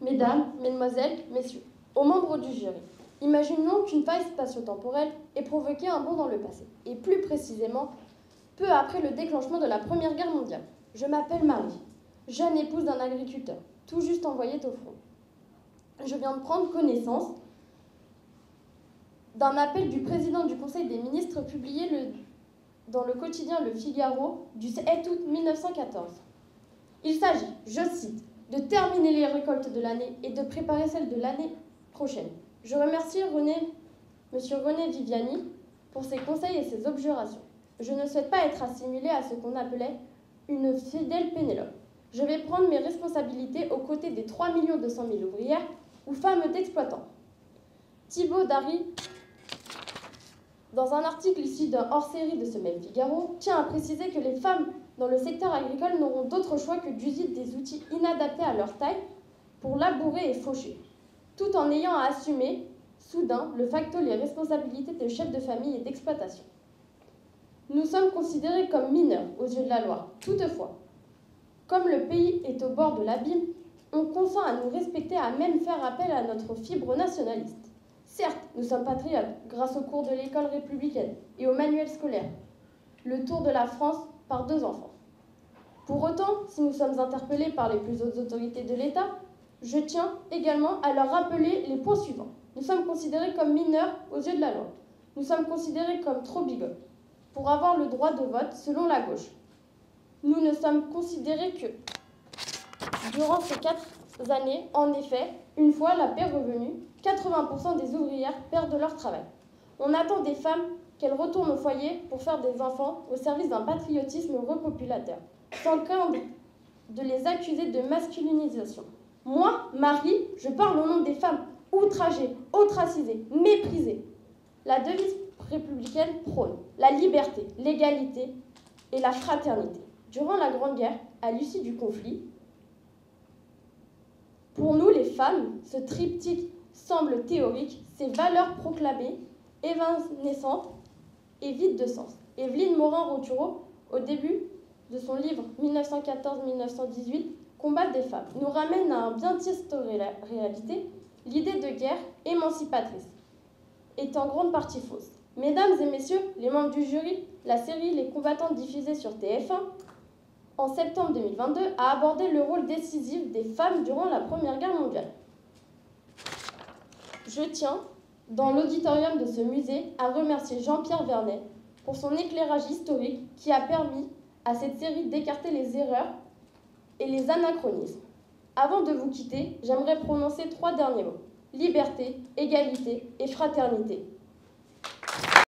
Mesdames, Mesdemoiselles, Messieurs, aux membres du jury, imaginons qu'une faille spatio-temporelle ait provoqué un bond dans le passé, et plus précisément, peu après le déclenchement de la Première Guerre mondiale. Je m'appelle Marie, jeune épouse d'un agriculteur, tout juste envoyée au front. Je viens de prendre connaissance d'un appel du président du Conseil des ministres publié dans le quotidien Le Figaro du 7 août 1914. Il s'agit, je cite, de terminer les récoltes de l'année et de préparer celles de l'année prochaine. Je remercie René, M. René Viviani pour ses conseils et ses objurations. Je ne souhaite pas être assimilée à ce qu'on appelait une fidèle Pénélope. Je vais prendre mes responsabilités aux côtés des 3 200 000 ouvrières ou femmes d'exploitants. Thibaut Dari, dans un article issu d'un hors-série de ce même Figaro, tient à préciser que les femmes dans le secteur agricole n'auront d'autre choix que d'user des outils inadaptés à leur taille pour labourer et faucher, tout en ayant à assumer, soudain, le facto les responsabilités de chefs de famille et d'exploitation. Nous sommes considérés comme mineurs aux yeux de la loi. Toutefois, comme le pays est au bord de l'abîme, on consent à nous respecter, à même faire appel à notre fibre nationaliste. Nous sommes patriotes grâce au cours de l'école républicaine et au manuel scolaire. Le tour de la France par deux enfants. Pour autant, si nous sommes interpellés par les plus hautes autorités de l'État, je tiens également à leur rappeler les points suivants. Nous sommes considérés comme mineurs aux yeux de la loi. Nous sommes considérés comme trop bigots pour avoir le droit de vote selon la gauche. Nous ne sommes considérés que durant ces quatre années, en effet, une fois la paix revenue, 80% des ouvrières perdent leur travail. On attend des femmes qu'elles retournent au foyer pour faire des enfants au service d'un patriotisme repopulateur, sans craindre de les accuser de masculinisation. Moi, Marie, je parle au nom des femmes outragées, ostracisées, méprisées. La devise républicaine prône la liberté, l'égalité et la fraternité. Durant la Grande Guerre, à l'issue du conflit, pour nous les femmes, ce triptyque semble théorique, ces valeurs proclamées, évanescentes et vides de sens. Evelyne Morin-Roturo, au début de son livre 1914-1918, Combat des femmes, nous ramène à un bien triste réalité, l'idée de guerre émancipatrice est en grande partie fausse. Mesdames et messieurs, les membres du jury, la série Les combattantes diffusée sur TF1 en septembre 2022 a abordé le rôle décisif des femmes durant la Première Guerre mondiale. Je tiens, dans l'auditorium de ce musée, à remercier Jean-Pierre Vernet pour son éclairage historique qui a permis à cette série d'écarter les erreurs et les anachronismes. Avant de vous quitter, j'aimerais prononcer trois derniers mots. Liberté, égalité et fraternité.